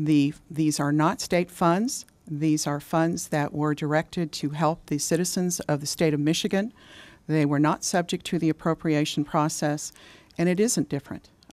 The, these are not state funds. These are funds that were directed to help the citizens of the state of Michigan. They were not subject to the appropriation process, and it isn't different.